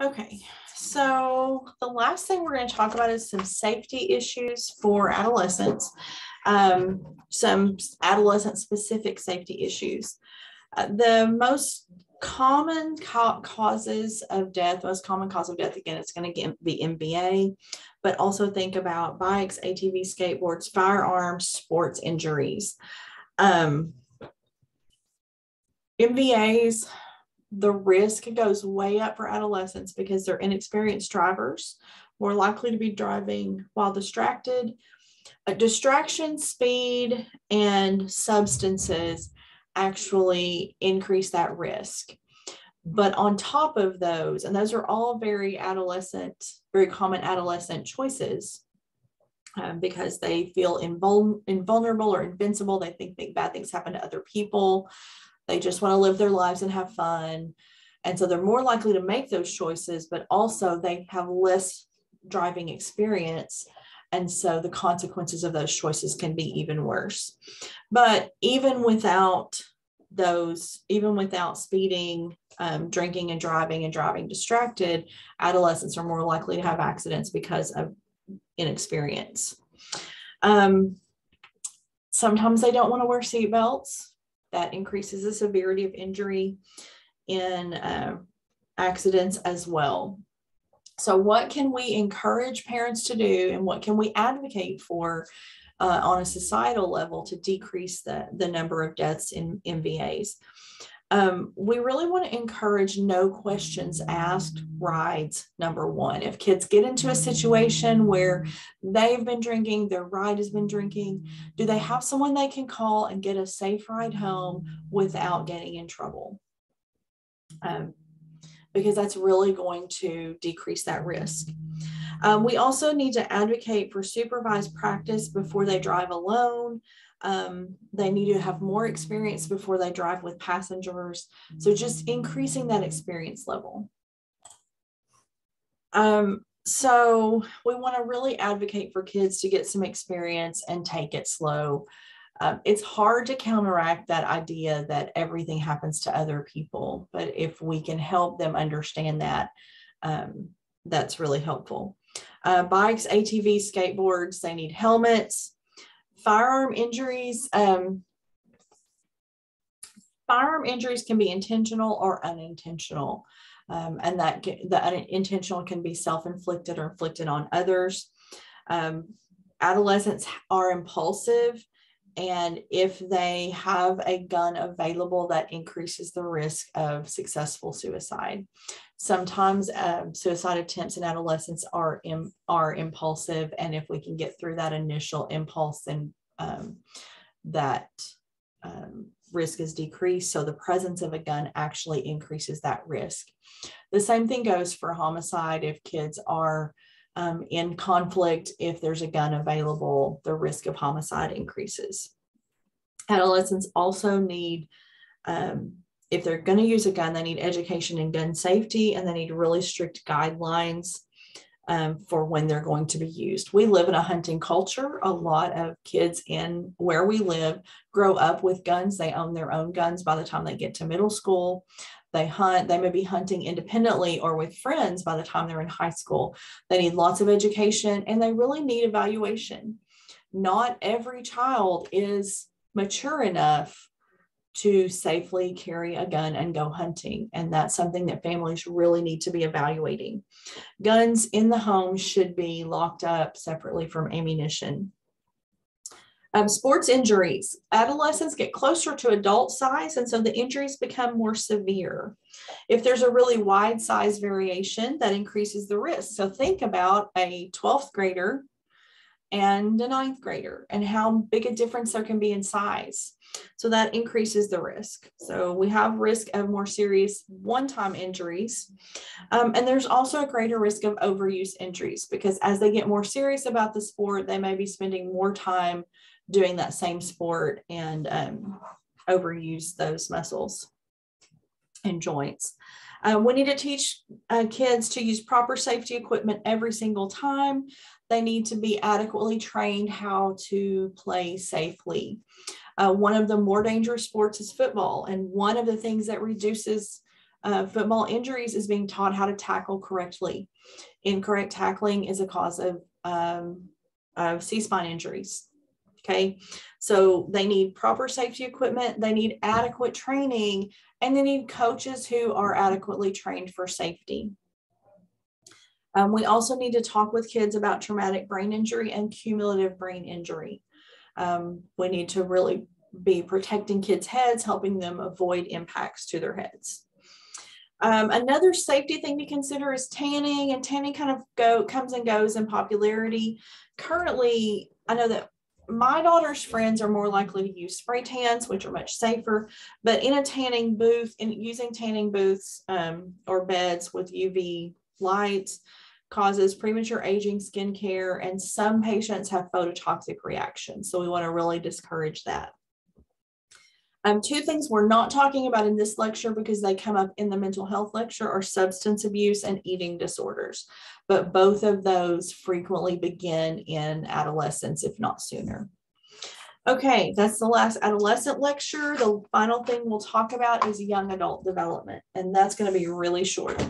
Okay, so the last thing we're going to talk about is some safety issues for adolescents, um, some adolescent specific safety issues. Uh, the most common ca- causes of death, most common cause of death, again, it's going to be MVA, but also think about bikes, ATV, skateboards, firearms, sports injuries. Um, MVAs, the risk goes way up for adolescents because they're inexperienced drivers, more likely to be driving while distracted. A distraction, speed, and substances actually increase that risk. But on top of those, and those are all very adolescent, very common adolescent choices um, because they feel invul- invulnerable or invincible. They think bad things happen to other people. They just want to live their lives and have fun. And so they're more likely to make those choices, but also they have less driving experience. And so the consequences of those choices can be even worse. But even without those, even without speeding, um, drinking and driving and driving distracted, adolescents are more likely to have accidents because of inexperience. Um, sometimes they don't want to wear seatbelts that increases the severity of injury in uh, accidents as well. So, what can we encourage parents to do, and what can we advocate for uh, on a societal level to decrease the, the number of deaths in MVAs? Um, we really want to encourage no questions asked rides, number one. If kids get into a situation where they've been drinking, their ride has been drinking, do they have someone they can call and get a safe ride home without getting in trouble? Um, because that's really going to decrease that risk. Um, we also need to advocate for supervised practice before they drive alone. Um, they need to have more experience before they drive with passengers. So just increasing that experience level. Um, so we want to really advocate for kids to get some experience and take it slow. Um, it's hard to counteract that idea that everything happens to other people, but if we can help them understand that, um, that's really helpful. Uh, bikes, ATVs, skateboards, they need helmets firearm injuries, um, firearm injuries can be intentional or unintentional. Um, and that the unintentional can be self-inflicted or inflicted on others. Um, adolescents are impulsive and if they have a gun available that increases the risk of successful suicide. Sometimes um, suicide attempts in adolescents are Im- are impulsive and if we can get through that initial impulse then um, that um, risk is decreased. So the presence of a gun actually increases that risk. The same thing goes for homicide. If kids are um, in conflict if there's a gun available the risk of homicide increases. Adolescents also need um, if they're going to use a gun, they need education in gun safety and they need really strict guidelines um, for when they're going to be used. We live in a hunting culture. A lot of kids in where we live grow up with guns. They own their own guns by the time they get to middle school. They hunt, they may be hunting independently or with friends by the time they're in high school. They need lots of education and they really need evaluation. Not every child is mature enough to safely carry a gun and go hunting. And that's something that families really need to be evaluating. Guns in the home should be locked up separately from ammunition. Um, sports injuries. Adolescents get closer to adult size, and so the injuries become more severe. If there's a really wide size variation, that increases the risk. So think about a 12th grader and a ninth grader and how big a difference there can be in size. So that increases the risk. So we have risk of more serious one-time injuries. Um, and there's also a greater risk of overuse injuries because as they get more serious about the sport, they may be spending more time doing that same sport and um, overuse those muscles and joints. Uh, we need to teach uh, kids to use proper safety equipment every single time. They need to be adequately trained how to play safely. Uh, one of the more dangerous sports is football. And one of the things that reduces uh, football injuries is being taught how to tackle correctly. Incorrect tackling is a cause of, um, of C-spine injuries. Okay, so they need proper safety equipment, they need adequate training, and they need coaches who are adequately trained for safety. Um, we also need to talk with kids about traumatic brain injury and cumulative brain injury. Um, we need to really be protecting kids' heads, helping them avoid impacts to their heads. Um, another safety thing to consider is tanning, and tanning kind of go comes and goes in popularity. Currently, I know that my daughter's friends are more likely to use spray tans, which are much safer. But in a tanning booth, in using tanning booths um, or beds with UV lights causes premature aging, skin care, and some patients have phototoxic reactions. So we want to really discourage that. Um, two things we're not talking about in this lecture because they come up in the mental health lecture are substance abuse and eating disorders. But both of those frequently begin in adolescence, if not sooner. Okay, that's the last adolescent lecture. The final thing we'll talk about is young adult development, and that's going to be really short.